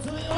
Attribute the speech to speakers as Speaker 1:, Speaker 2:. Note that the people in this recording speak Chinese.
Speaker 1: 最后